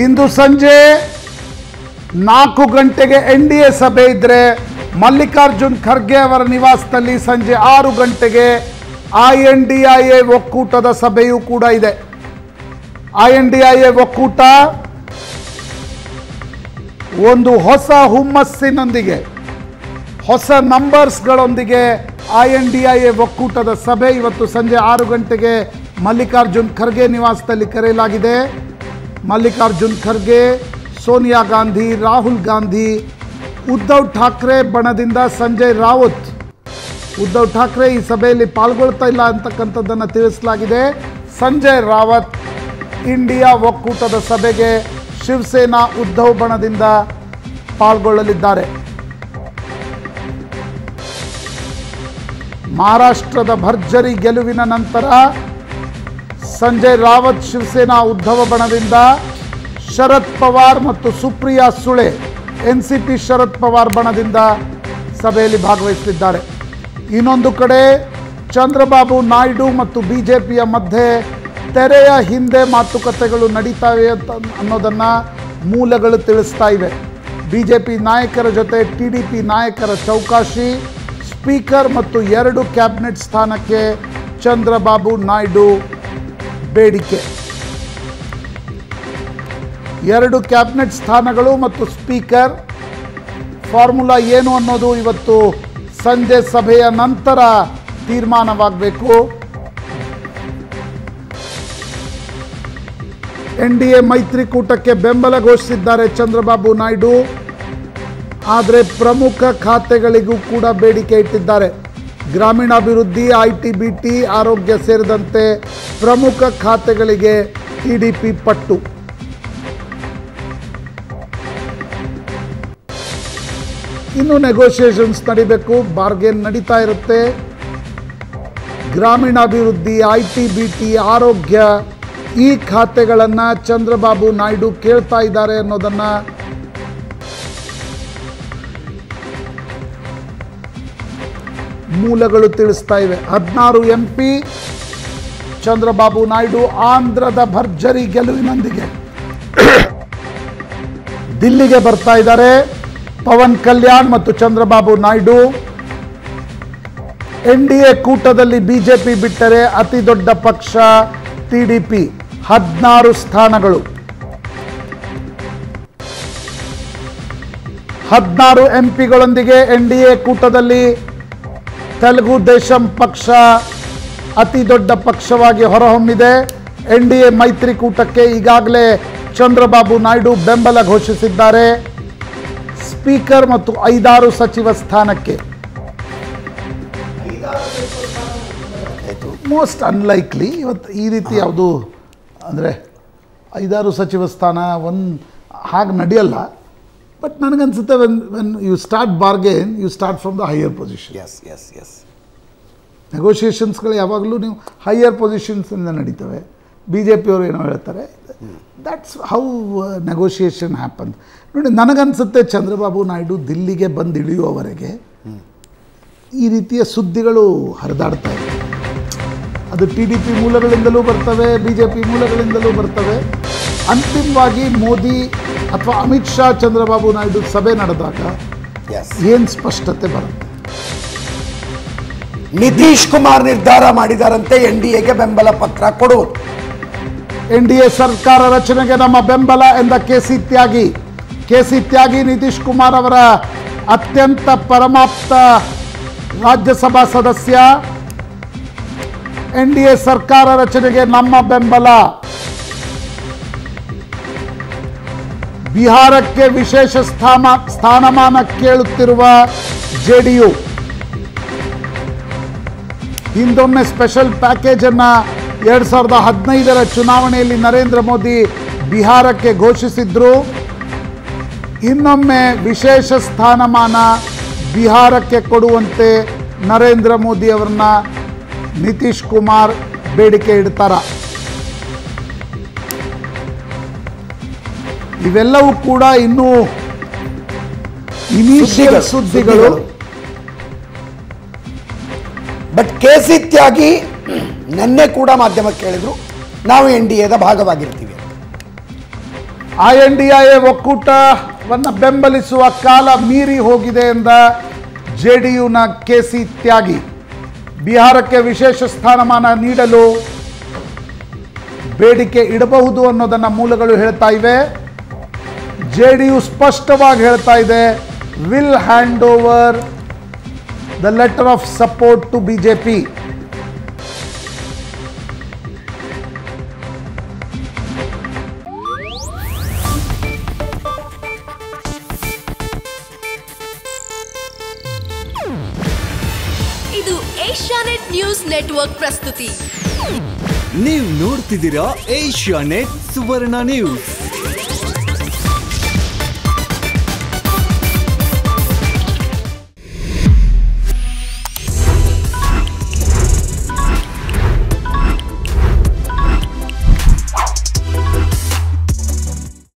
ಇಂದು ಸಂಜೆ ನಾಲ್ಕು ಗಂಟೆಗೆ ಎನ್ ಡಿ ಎ ಸಭೆ ಇದ್ರೆ ಮಲ್ಲಿಕಾರ್ಜುನ್ ಖರ್ಗೆ ಅವರ ನಿವಾಸದಲ್ಲಿ ಸಂಜೆ ಆರು ಗಂಟೆಗೆ I N D I A ಒಕ್ಕೂಟದ ಸಭೆಯೂ ಕೂಡ ಇದೆ. I N D I A ಒಕ್ಕೂಟ ಒಂದು ಹೊಸ ಹುಮ್ಮಸ್ಸಿನೊಂದಿಗೆ, ಹೊಸ ನಂಬರ್ಸ್ಗಳೊಂದಿಗೆ I N D I A ಒಕ್ಕೂಟದ ಸಭೆ ಇವತ್ತು ಸಂಜೆ ಆರು ಗಂಟೆಗೆ ಮಲ್ಲಿಕಾರ್ಜುನ್ ಖರ್ಗೆ ನಿವಾಸದಲ್ಲಿ ಕರೆಯಲಾಗಿದೆ. ಮಲ್ಲಿಕಾರ್ಜುನ್ ಖರ್ಗೆ, ಸೋನಿಯಾ ಗಾಂಧಿ, ರಾಹುಲ್ ಗಾಂಧಿ, ಉದ್ಧವ್ ಠಾಕ್ರೆ ಬಣದಿಂದ ಸಂಜಯ್ ರಾವತ್. ಉದ್ಧವ್ ಠಾಕ್ರೆ ಈ ಸಭೆಯಲ್ಲಿ ಪಾಲ್ಗೊಳ್ತಾ ಇಲ್ಲ ಅಂತಕ್ಕಂಥದ್ದನ್ನು ತಿಳಿಸಲಾಗಿದೆ. ಸಂಜಯ್ ರಾವತ್ ಇಂಡಿಯಾ ಒಕ್ಕೂಟದ ಸಭೆಗೆ ಶಿವಸೇನಾ ಉದ್ಧವ್ ಬಣದಿಂದ ಪಾಲ್ಗೊಳ್ಳಲಿದ್ದಾರೆ. ಮಹಾರಾಷ್ಟ್ರದ ಭರ್ಜರಿ ಗೆಲುವಿನ ನಂತರ ಸಂಜಯ್ ರಾವತ್ ಶಿವಸೇನಾ ಉದ್ಧವ ಬಣದಿಂದ ಶರದ್ ಪವಾರ್ ಮತ್ತು Supriya Sule N C P Sharad Pawar ಬಣದಿಂದ ಸಭೆಯಲ್ಲಿ ಭಾಗವಹಿಸುತ್ತಿದ್ದಾರೆ ಇನ್ನೊಂದು ಕಡೆ ಚಂದ್ರಬಾಬು ನಾಯ್ಡು ಮತ್ತು ಬಿಜೆಪಿಯ ಮಧ್ಯೆ ತೆರೆಯ ಹಿಂದೆ ಮಾತುಕತೆಗಳು ನಡೀತಾವೆ ಅಂತ ಅನ್ನೋದನ್ನು ಮೂಲಗಳು ತಿಳಿಸ್ತಾ ಇವೆ. ಬಿಜೆಪಿ ನಾಯಕರ ಜೊತೆ ಟಿ ಡಿ ಪಿ ನಾಯಕರ ಚೌಕಾಶಿ, ಸ್ಪೀಕರ್ ಮತ್ತು ಎರಡು ಕ್ಯಾಬಿನೆಟ್ ಸ್ಥಾನಕ್ಕೆ ಚಂದ್ರಬಾಬು ನಾಯ್ಡು ಬೇಡಿಕೆ. ಎರಡು ಕ್ಯಾಬಿನೆಟ್ ಸ್ಥಾನಗಳು ಮತ್ತು ಸ್ಪೀಕರ್, ಫಾರ್ಮುಲಾ ಏನು ಅನ್ನೋದು ಇವತ್ತು ಸಂಜೆ ಸಭೆಯ ನಂತರ ತೀರ್ಮಾನವಾಗಬೇಕು. ಎನ್ ಡಿ ಎ ಮೈತ್ರಿಕೂಟಕ್ಕೆ ಬೆಂಬಲ ಘೋಷಿಸಿದ್ದಾರೆ ಚಂದ್ರಬಾಬು ನಾಯ್ಡು. ಆದರೆ ಪ್ರಮುಖ ಖಾತೆಗಳಿಗೂ ಕೂಡ ಬೇಡಿಕೆ ಇಟ್ಟಿದ್ದಾರೆ. ಗ್ರಾಮೀಣಾಭಿವೃದ್ಧಿ, ಐ ಟಿ ಆರೋಗ್ಯ ಸೇರಿದಂತೆ ಪ್ರಮುಖ ಖಾತೆಗಳಿಗೆ ಟಿ ಡಿ ಪಿ ಪಟ್ಟು. ಇನ್ನು ನೆಗೋಷಿಯೇಷನ್ಸ್ ನಡಿಬೇಕು ಬಾರ್ಗೇನ್ ನಡೀತಾ ಇರುತ್ತೆ. ಗ್ರಾಮೀಣಾಭಿವೃದ್ಧಿ, ಐ ಟಿ, ಆರೋಗ್ಯ ಈ ಖಾತೆಗಳನ್ನು ಚಂದ್ರಬಾಬು ನಾಯ್ಡು ಕೇಳ್ತಾ ಇದ್ದಾರೆ ಅನ್ನೋದನ್ನು ಮೂಲಗಳು ತಿಳಿಸ್ತಾ ಇವೆ. ಹದಿನಾರು ಎಂ ಪಿ ಚಂದ್ರಬಾಬು ನಾಯ್ಡು ಆಂಧ್ರದ ಭರ್ಜರಿ ಗೆಲುವಿನೊಂದಿಗೆ. ದಿಲ್ಲಿಗೆ ಬರ್ತಾ ಇದ್ದಾರೆ. ಪವನ್ ಕಲ್ಯಾಣ್ ಮತ್ತು Chandrababu Naidu. N D A ಕೂಟದಲ್ಲಿ ಬಿಜೆಪಿ ಬಿಟ್ಟರೆ ಅತಿ ದೊಡ್ಡ ಪಕ್ಷ ಟಿಡಿಪಿ ಹದಿನಾರು ಸ್ಥಾನಗಳು. ಹದಿನಾರು ಎಂ ಪಿಗಳೊಂದಿಗೆ ಎನ್ ಡಿ ಎ ಕೂಟದಲ್ಲಿ ತೆಲುಗು ದೇಶಂ ಪಕ್ಷ ಅತಿ ದೊಡ್ಡ ಪಕ್ಷವಾಗಿ ಹೊರಹೊಮ್ಮಿದೆ. ಎನ್ ಡಿ ಎ ಮೈತ್ರಿಕೂಟಕ್ಕೆ ಈಗಾಗಲೇ ಚಂದ್ರಬಾಬು ನಾಯ್ಡು ಬೆಂಬಲ ಘೋಷಿಸಿದ್ದಾರೆ. ಸ್ಪೀಕರ್ ಮತ್ತು ಐದಾರು ಸಚಿವ ಸ್ಥಾನಕ್ಕೆ. ಮೋಸ್ಟ್ ಅನ್ಲೈಕ್ಲಿ ಇವತ್ತು ಈ ರೀತಿ ಯಾವುದು ಅಂದರೆ ಐದಾರು ಸಚಿವ ಸ್ಥಾನ ಒಂದು ಹಾಗೆ ನಡೆಯಲ್ಲ. ಬಟ್ ನನಗನ್ಸುತ್ತೆ when when you start bargain you start from the higher position S S S ನೆಗೋಷಿಯೇಷನ್ಸ್ಗಳು ಯಾವಾಗಲೂ ನೀವು ಹೈಯರ್ ಪೊಸಿಷನ್ಸಿಂದ ನಡೀತವೆ. ಬಿ ಜೆ ಪಿಯವರು ಏನೋ ಹೇಳ್ತಾರೆ ದ್ಯಾಟ್ಸ್ ಹೌ ನೆಗೋಷಿಯೇಷನ್ ಹ್ಯಾಪನ್ ನೋಡಿ ನನಗನ್ಸುತ್ತೆ ಚಂದ್ರಬಾಬು ನಾಯ್ಡು ದಿಲ್ಲಿಗೆ ಬಂದು ಇಳಿಯುವವರೆಗೆ ಈ ರೀತಿಯ ಸುದ್ದಿಗಳು ಹರಿದಾಡ್ತಾ ಇವೆ ಅದು ಟಿ ಡಿ ಪಿ ಮೂಲಗಳಿಂದಲೂ ಬರ್ತವೆ ಬಿ ಜೆ ಪಿ ಮೂಲಗಳಿಂದಲೂ ಬರ್ತವೆ. ಅಂತಿಮವಾಗಿ ಮೋದಿ ಅಥವಾ ಅಮಿತ್ ಶಾ ಚಂದ್ರಬಾಬು ನಾಯ್ಡು ಸಭೆ ನಡೆದಾಗ ಏನು ಸ್ಪಷ್ಟತೆ ಬರುತ್ತೆ? ನಿತೀಶ್ ಕುಮಾರ್ ನಿರ್ಧಾರ ಮಾಡಿದಾರಂತೆ ಎನ್ ಡಿ ಎಗೆ ಬೆಂಬಲ ಪತ್ರ ಕೊಡುವುದು ಎನ್ ಡಿ ಎ ಸರ್ಕಾರ ರಚನೆಗೆ ನಮ್ಮ ಬೆಂಬಲ ಎಂದ K C Tyagi. K C Tyagi Nitish Kumar ಅವರ ಅತ್ಯಂತ ಪರಮಾಪ್ತ ರಾಜ್ಯಸಭಾ ಸದಸ್ಯ. ಎನ್ ಡಿ ಎ ಸರ್ಕಾರ ರಚನೆಗೆ ನಮ್ಮ ಬೆಂಬಲ. ಬಿಹಾರಕ್ಕೆ ವಿಶೇಷ ಸ್ಥಾನ ಸ್ಥಾನಮಾನ ಕೇಳುತ್ತಿರುವ ಜೆಡಿಯು. ಹಿಂದೊಮ್ಮೆ ಸ್ಪೆಷಲ್ ಪ್ಯಾಕೇಜ್ ಎರಡು ಎರಡ್ ಸಾವಿರದ ಹದಿನೈದರ ಚುನಾವಣೆಯಲ್ಲಿ ನರೇಂದ್ರ ಮೋದಿ ಬಿಹಾರಕ್ಕೆ ಘೋಷಿಸಿದ್ರು. ಇನ್ನೊಮ್ಮೆ ವಿಶೇಷ ಸ್ಥಾನಮಾನ ಬಿಹಾರಕ್ಕೆ ಕೊಡುವಂತೆ ನರೇಂದ್ರ ಮೋದಿ ಅವರನ್ನ ನಿತೀಶ್ ಕುಮಾರ್ ಬೇಡಿಕೆ ಇಡ್ತಾರ. ಇವೆಲ್ಲವೂ ಕೂಡ ಇನ್ನೂ ಇನಿಷಿಯಲ್ ಸುದ್ದಿಗಳು ಬಟ್ ಕೆ ಸಿ ತ್ಯಾಗಿ ನಿನ್ನೆ ಕೂಡ ಮಾಧ್ಯಮಕ್ಕೆ ಹೇಳಿದ್ರು ನಾವು ಎನ್ ಡಿ ಎದ ಭಾಗವಾಗಿರ್ತೀವಿ ಆ ಎನ್ ಡಿ ಎ ಒಕ್ಕೂಟವನ್ನು ಬೆಂಬಲಿಸುವ ಕಾಲ ಮೀರಿ ಹೋಗಿದೆ ಎಂದ ಜೆ ಡಿ ಯುನ ಕೆ ಸಿ ತ್ಯಾಗಿ. ಬಿಹಾರಕ್ಕೆ ವಿಶೇಷ ಸ್ಥಾನಮಾನ ನೀಡಲು ಬೇಡಿಕೆ ಇಡಬಹುದು ಅನ್ನೋದನ್ನು ಮೂಲಗಳು ಹೇಳ್ತಾ ಇವೆ. ಜೆ ಡಿ ಯು ಸ್ಪಷ್ಟವಾಗಿ ಹೇಳ್ತಾ ಇದೆ will hand over the letter of support to BJP ಇದು ಏಷ್ಯಾನೆಟ್ ನ್ಯೂಸ್ ನೆಟ್ವರ್ಕ್ ಪ್ರಸ್ತುತಿ. ನೀವು ನೋಡ್ತಿದ್ದೀರಾ ಏಷ್ಯಾನೆಟ್ ಸುವರ್ಣ ನ್ಯೂಸ್.